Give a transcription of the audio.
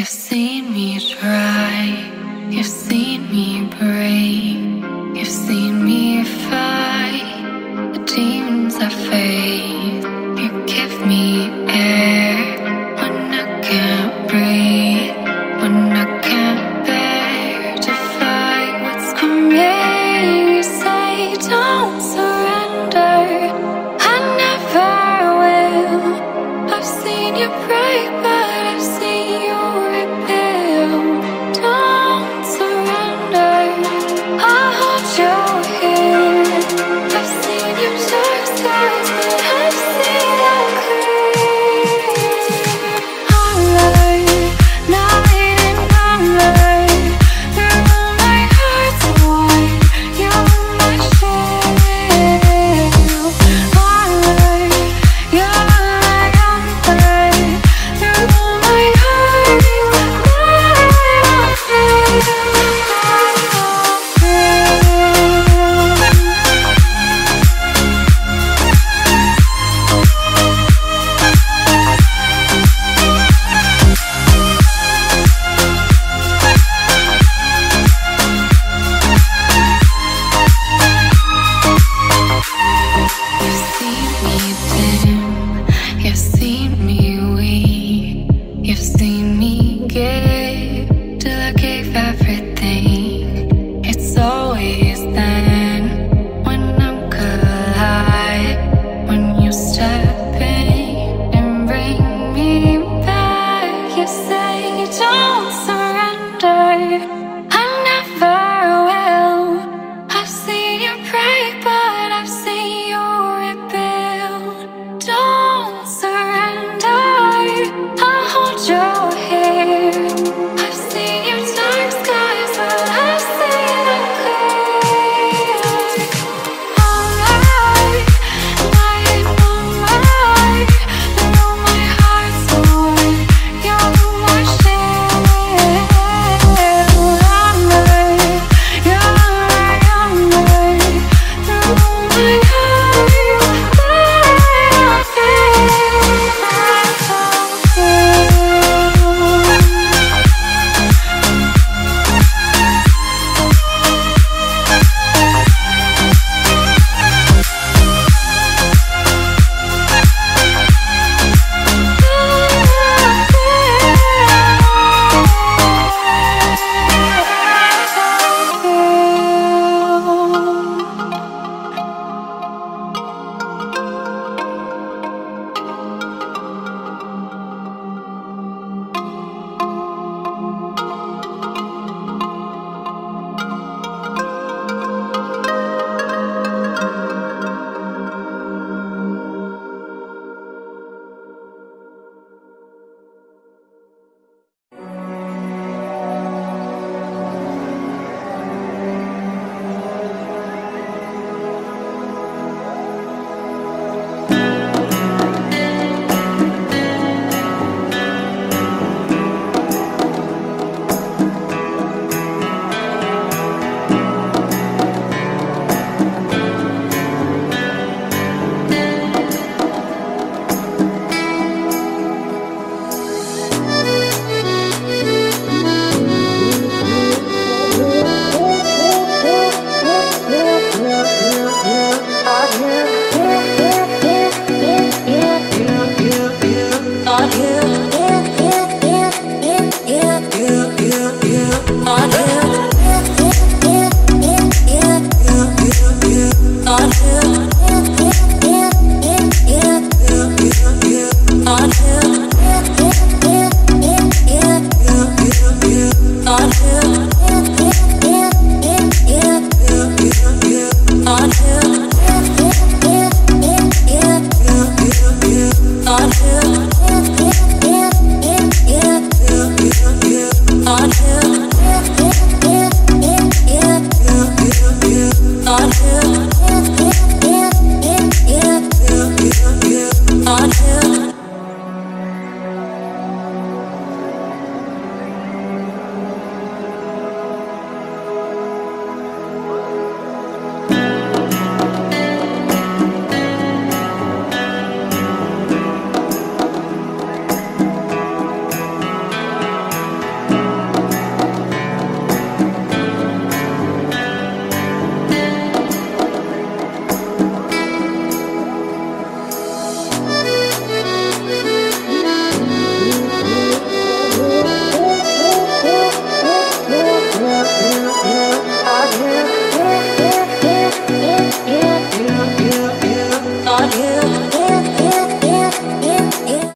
You've seen me try, you've seen me break.